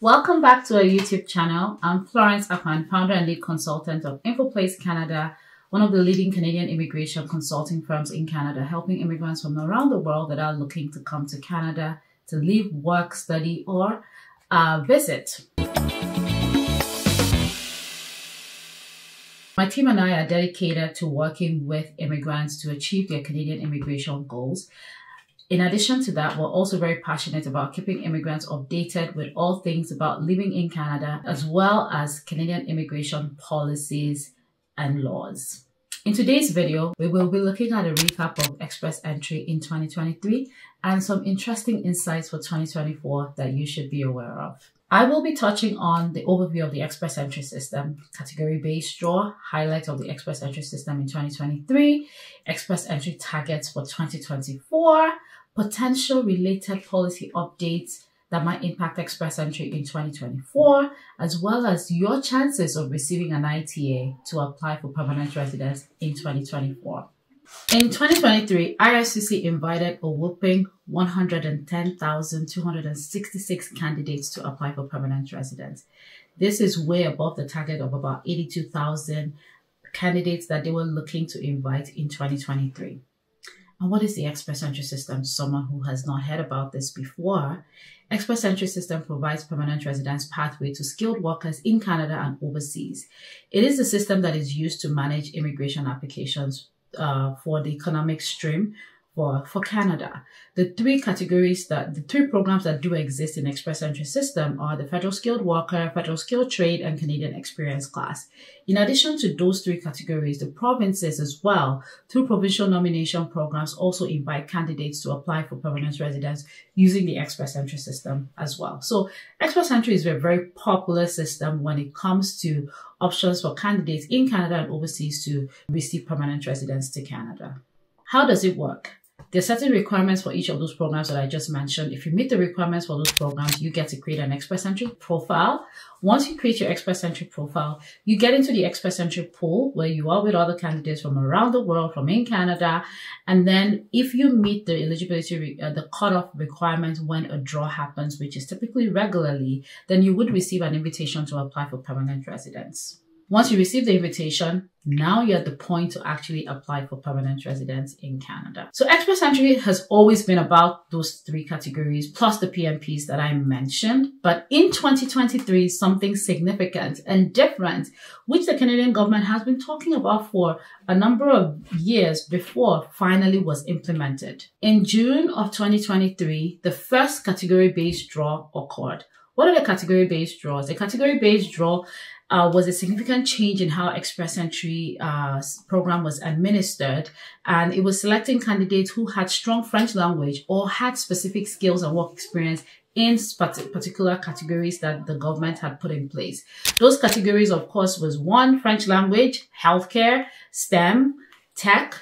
Welcome back to our YouTube channel. I'm Florence Akpan, founder and lead consultant of InfoPlace Canada, one of the leading Canadian immigration consulting firms in Canada, helping immigrants from around the world that are looking to come to Canada to live, work, study, or uh, visit. My team and I are dedicated to working with immigrants to achieve their Canadian immigration goals. In addition to that, we're also very passionate about keeping immigrants updated with all things about living in Canada, as well as Canadian immigration policies and laws. In today's video, we will be looking at a recap of Express Entry in 2023 and some interesting insights for 2024 that you should be aware of. I will be touching on the overview of the Express Entry system, category-based draw, highlights of the Express Entry system in 2023, Express Entry targets for 2024, potential related policy updates that might impact Express Entry in 2024, as well as your chances of receiving an ITA to apply for permanent residence in 2024. In 2023, IRCC invited a whopping 110,266 candidates to apply for permanent residence. This is way above the target of about 82,000 candidates that they were looking to invite in 2023. And what is the Express Entry System? Someone who has not heard about this before. Express Entry System provides permanent residence pathway to skilled workers in Canada and overseas. It is the system that is used to manage immigration applications uh, for the economic stream for, for Canada. The three categories that the three programs that do exist in Express Entry System are the Federal Skilled Worker, Federal Skilled Trade, and Canadian Experience Class. In addition to those three categories, the provinces as well, through provincial nomination programs, also invite candidates to apply for permanent residence using the Express Entry System as well. So Express Entry is a very popular system when it comes to options for candidates in Canada and overseas to receive permanent residence to Canada. How does it work? There are certain requirements for each of those programs that I just mentioned. If you meet the requirements for those programs, you get to create an Express Entry profile. Once you create your Express Entry profile, you get into the Express Entry pool where you are with other candidates from around the world, from in Canada. And then if you meet the eligibility, uh, the cutoff requirements when a draw happens, which is typically regularly, then you would receive an invitation to apply for permanent residence. Once you receive the invitation, now you're at the point to actually apply for permanent residence in Canada. So Express Entry has always been about those three categories plus the PNPs that I mentioned. But in 2023, something significant and different, which the Canadian government has been talking about for a number of years before finally was implemented. In June of 2023, the first category based draw occurred. What are the category based draws? The category based draw uh, was a significant change in how Express Entry uh, program was administered, and it was selecting candidates who had strong French language or had specific skills and work experience in particular categories that the government had put in place. Those categories, of course, was one, French language, healthcare, STEM, tech,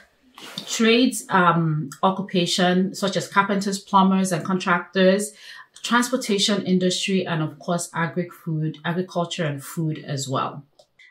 trades, um, occupation, such as carpenters, plumbers, and contractors, transportation industry, and of course, agri-food, agriculture and food as well.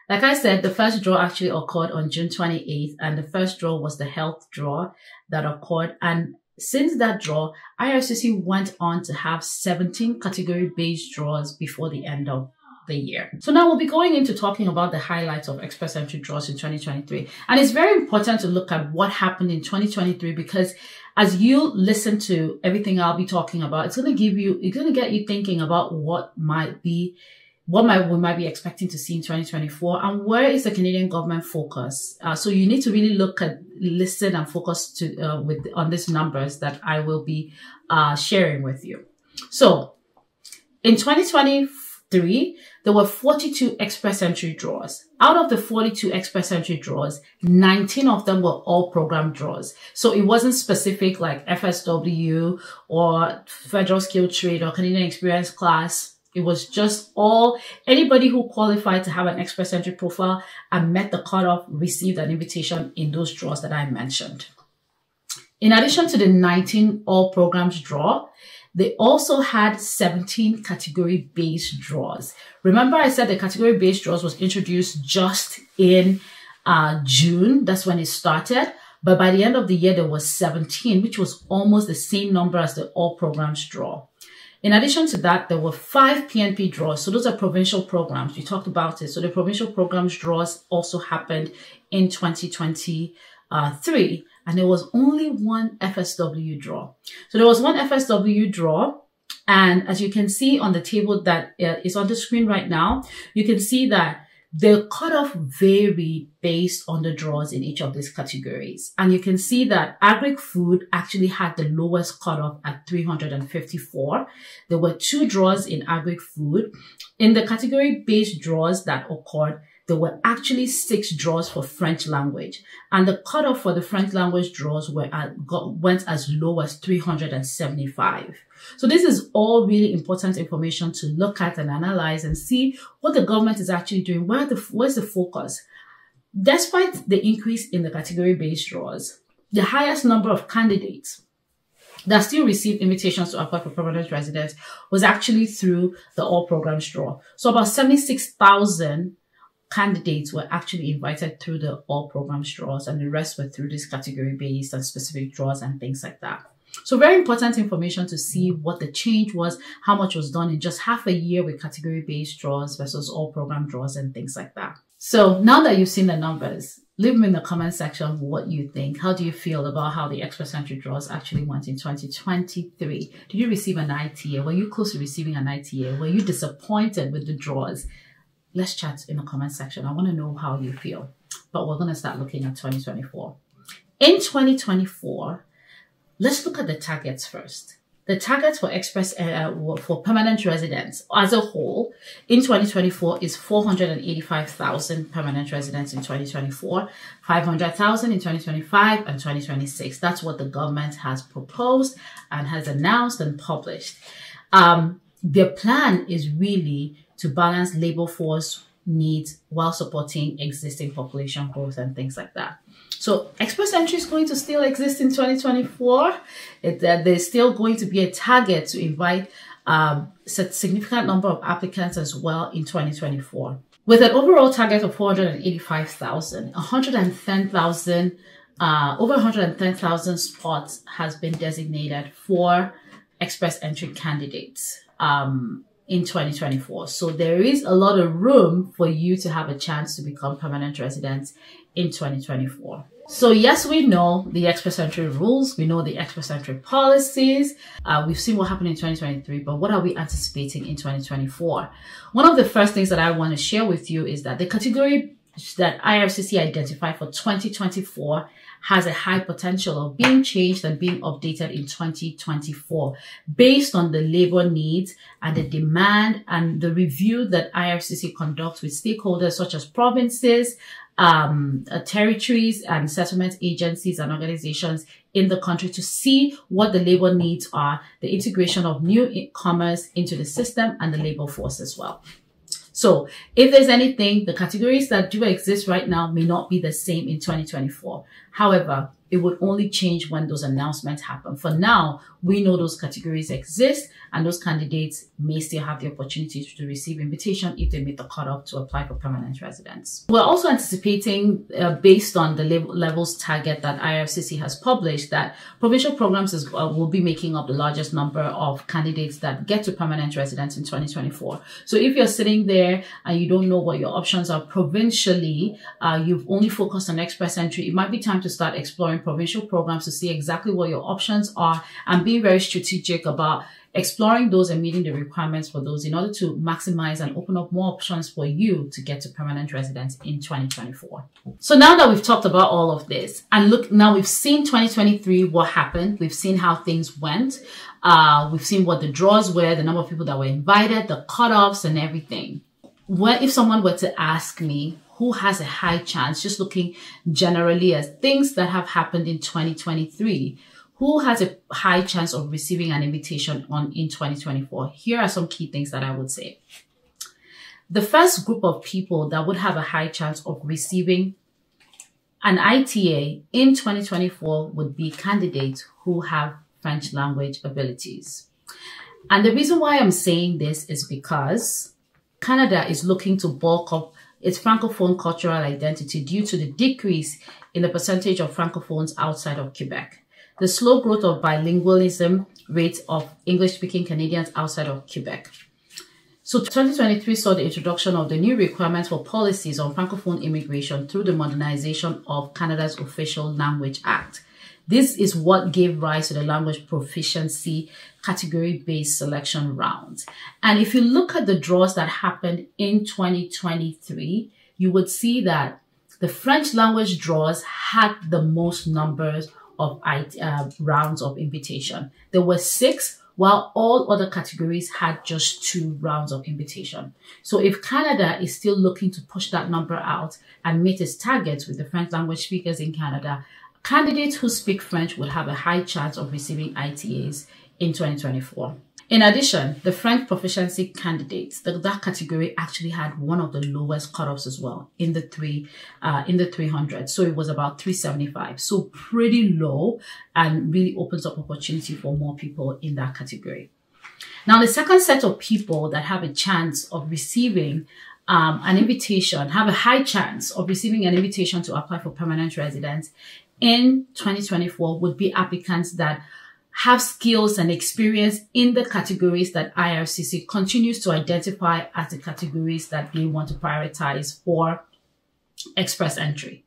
Like I said, the first draw actually occurred on June 28th, and the first draw was the health draw that occurred. And since that draw, IRCC went on to have 17 category-based draws before the end of the year. So now we'll be going into talking about the highlights of Express Entry draws in 2023. And it's very important to look at what happened in 2023 because as you listen to everything I'll be talking about, it's going to give you, it's going to get you thinking about what might be, what might, we might be expecting to see in 2024 and where is the Canadian government focus. Uh, so you need to really look at, listen and focus to, uh, with, on these numbers that I will be, uh, sharing with you. So in 2023, there were 42 express entry draws. Out of the 42 express entry draws, 19 of them were all program draws. So it wasn't specific like FSW or Federal Skill Trade or Canadian Experience class. It was just all, anybody who qualified to have an express entry profile and met the cutoff received an invitation in those draws that I mentioned. In addition to the 19 all programs draw, they also had 17 category based draws. Remember I said the category based draws was introduced just in uh, June. That's when it started. But by the end of the year, there was 17, which was almost the same number as the all programs draw. In addition to that, there were five PNP draws. So those are provincial programs. We talked about it. So the provincial programs draws also happened in 2023 and there was only one FSW draw. So there was one FSW draw and as you can see on the table that uh, is on the screen right now, you can see that the cutoff varied based on the draws in each of these categories. And you can see that agri food actually had the lowest cutoff at 354. There were two draws in agri food. In the category based draws that occurred, there were actually six draws for French language. And the cutoff for the French language draws were at, got, went as low as 375. So this is all really important information to look at and analyze and see what the government is actually doing. Where the, where's the focus? Despite the increase in the category-based draws, the highest number of candidates that still received invitations to apply for permanent residence was actually through the all programs draw. So about 76,000 candidates were actually invited through the all programs draws and the rest were through this category based and specific draws and things like that. So very important information to see what the change was, how much was done in just half a year with category based draws versus all program draws and things like that. So now that you've seen the numbers, leave them in the comment section what you think. How do you feel about how the express entry draws actually went in 2023? Did you receive an ITA? Were you close to receiving an ITA? Were you disappointed with the draws? Let's chat in the comment section. I want to know how you feel. But we're going to start looking at 2024. In 2024, let's look at the targets first. The targets for express uh, for permanent residents as a whole in 2024 is 485,000 permanent residents in 2024, 500,000 in 2025 and 2026. That's what the government has proposed and has announced and published. Um, their plan is really to balance labor force needs while supporting existing population growth and things like that. So express entry is going to still exist in 2024. It, uh, there's still going to be a target to invite um, a significant number of applicants as well in 2024. With an overall target of 485,000, 110,000, uh, over 110,000 spots has been designated for express entry candidates. Um, in 2024. So there is a lot of room for you to have a chance to become permanent residents in 2024. So yes, we know the entry rules. We know the entry policies. Uh, we've seen what happened in 2023, but what are we anticipating in 2024? One of the first things that I want to share with you is that the category that IRCC identified for 2024 has a high potential of being changed and being updated in 2024 based on the labor needs and the demand and the review that IRCC conducts with stakeholders such as provinces, um, uh, territories and settlement agencies and organizations in the country to see what the labor needs are, the integration of new commerce into the system and the labor force as well. So if there's anything, the categories that do exist right now may not be the same in 2024. However, it would only change when those announcements happen. For now, we know those categories exist and those candidates may still have the opportunity to receive invitation if they meet the cutoff to apply for permanent residence. We're also anticipating, uh, based on the levels target that IRCC has published, that provincial programs is, uh, will be making up the largest number of candidates that get to permanent residence in 2024. So if you're sitting there and you don't know what your options are provincially, uh, you've only focused on express entry, it might be time to start exploring provincial programs to see exactly what your options are and be very strategic about exploring those and meeting the requirements for those in order to maximize and open up more options for you to get to permanent residence in 2024. So now that we've talked about all of this and look, now we've seen 2023, what happened. We've seen how things went. Uh, we've seen what the draws were, the number of people that were invited, the cutoffs and everything. What if someone were to ask me who has a high chance, just looking generally at things that have happened in 2023, who has a high chance of receiving an invitation on in 2024? Here are some key things that I would say. The first group of people that would have a high chance of receiving an ITA in 2024 would be candidates who have French language abilities. And the reason why I'm saying this is because Canada is looking to bulk up its Francophone cultural identity due to the decrease in the percentage of Francophones outside of Quebec. The slow growth of bilingualism rate of English speaking Canadians outside of Quebec. So 2023 saw the introduction of the new requirements for policies on Francophone immigration through the modernization of Canada's Official Language Act. This is what gave rise to the language proficiency category-based selection rounds. And if you look at the draws that happened in 2023, you would see that the French language draws had the most numbers of uh, rounds of invitation. There were six while all other categories had just two rounds of invitation. So if Canada is still looking to push that number out and meet its targets with the French language speakers in Canada, candidates who speak French will have a high chance of receiving ITAs in 2024. In addition, the French proficiency candidates, the, that category actually had one of the lowest cutoffs as well in the three, uh, in the 300. So it was about 375. So pretty low and really opens up opportunity for more people in that category. Now, the second set of people that have a chance of receiving um, an invitation, have a high chance of receiving an invitation to apply for permanent residence in 2024 would be applicants that have skills and experience in the categories that IRCC continues to identify as the categories that they want to prioritize for express entry.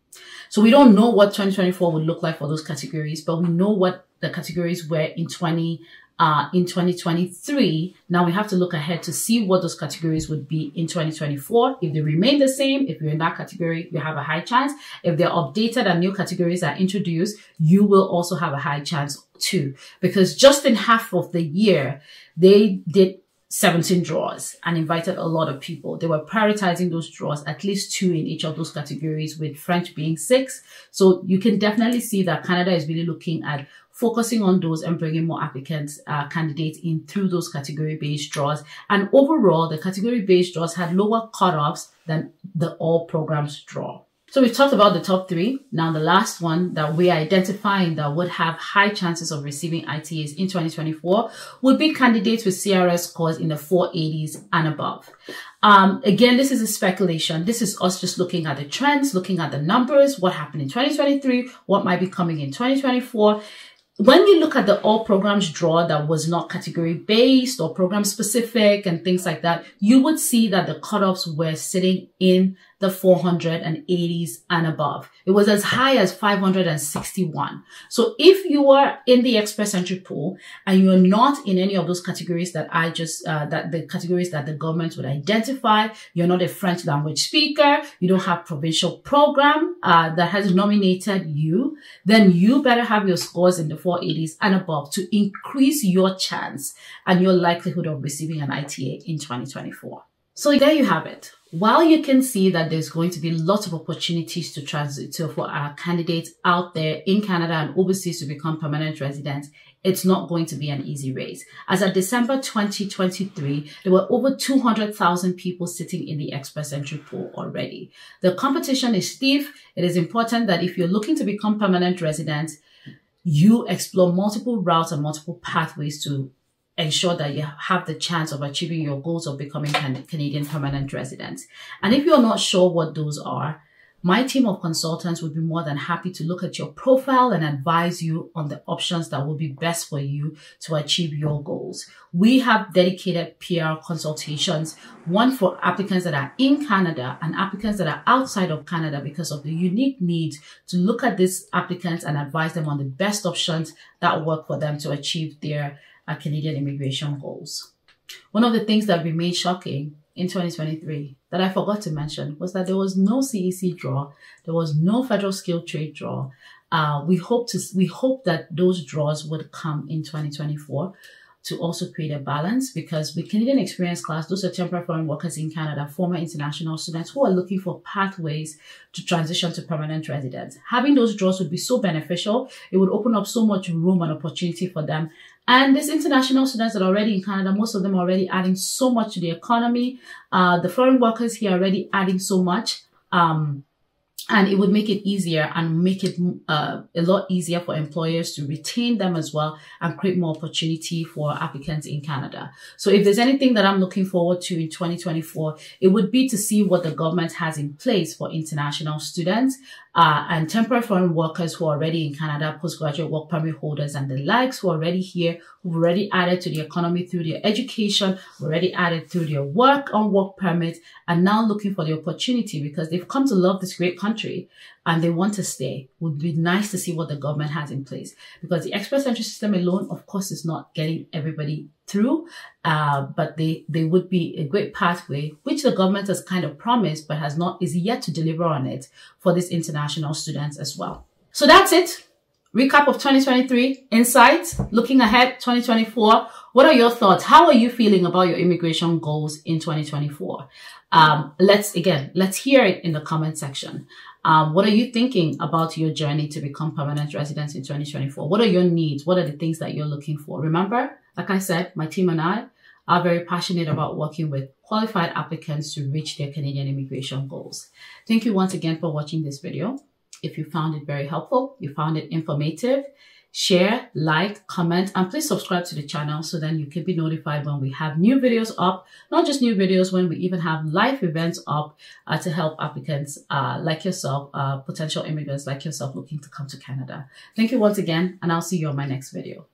So we don't know what 2024 would look like for those categories, but we know what the categories were in 20 uh, in 2023. Now we have to look ahead to see what those categories would be in 2024. If they remain the same, if you're in that category, you have a high chance. If they're updated and new categories are introduced, you will also have a high chance too. Because just in half of the year, they did 17 draws and invited a lot of people. They were prioritizing those draws, at least two in each of those categories, with French being six. So you can definitely see that Canada is really looking at focusing on those and bringing more applicants, uh, candidates in through those category based draws. And overall, the category based draws had lower cutoffs than the all programs draw. So we've talked about the top three. Now the last one that we're identifying that would have high chances of receiving ITAs in 2024 would be candidates with CRS scores in the 480s and above. Um, again, this is a speculation. This is us just looking at the trends, looking at the numbers, what happened in 2023, what might be coming in 2024 when you look at the all programs draw that was not category based or program specific and things like that, you would see that the cutoffs were sitting in the 480s and above. It was as high as 561. So if you are in the express entry pool and you're not in any of those categories that I just, uh, that the categories that the government would identify, you're not a French language speaker, you don't have provincial program, uh, that has nominated you, then you better have your scores in the 480s and above to increase your chance and your likelihood of receiving an ITA in 2024. So there you have it. While you can see that there's going to be lots of opportunities to transit for our candidates out there in Canada and overseas to become permanent residents, it's not going to be an easy race. As of December 2023, there were over 200,000 people sitting in the express entry pool already. The competition is stiff. It is important that if you're looking to become permanent residents, you explore multiple routes and multiple pathways to ensure that you have the chance of achieving your goals of becoming Canadian permanent residents. And if you're not sure what those are, my team of consultants would be more than happy to look at your profile and advise you on the options that will be best for you to achieve your goals. We have dedicated PR consultations, one for applicants that are in Canada and applicants that are outside of Canada because of the unique needs to look at these applicants and advise them on the best options that work for them to achieve their uh, Canadian immigration goals. One of the things that remained shocking in 2023 that I forgot to mention was that there was no CEC draw, there was no federal skilled trade draw. Uh, we hope to we hope that those draws would come in 2024 to also create a balance because with Canadian Experience Class, those are temporary foreign workers in Canada, former international students who are looking for pathways to transition to permanent residence. Having those draws would be so beneficial. It would open up so much room and opportunity for them. And these international students that are already in Canada, most of them are already adding so much to the economy. Uh, the foreign workers here are already adding so much. Um, and it would make it easier and make it uh, a lot easier for employers to retain them as well and create more opportunity for applicants in Canada. So if there's anything that I'm looking forward to in 2024, it would be to see what the government has in place for international students uh, and temporary foreign workers who are already in Canada, postgraduate work permit holders and the likes who are already here, who've already added to the economy through their education, already added through their work on work permit, and now looking for the opportunity because they've come to love this great country and they want to stay. Would be nice to see what the government has in place because the express entry system alone, of course, is not getting everybody through, uh, but they, they would be a great pathway, which the government has kind of promised, but has not, is yet to deliver on it for these international students as well. So that's it. Recap of 2023 insights, looking ahead 2024. What are your thoughts? How are you feeling about your immigration goals in 2024? Um, let's again, let's hear it in the comment section. Um, what are you thinking about your journey to become permanent residents in 2024? What are your needs? What are the things that you're looking for? Remember, like I said, my team and I are very passionate about working with qualified applicants to reach their Canadian immigration goals. Thank you once again for watching this video. If you found it very helpful, you found it informative, share, like, comment, and please subscribe to the channel so then you can be notified when we have new videos up, not just new videos, when we even have live events up uh, to help applicants uh, like yourself, uh, potential immigrants like yourself looking to come to Canada. Thank you once again, and I'll see you on my next video.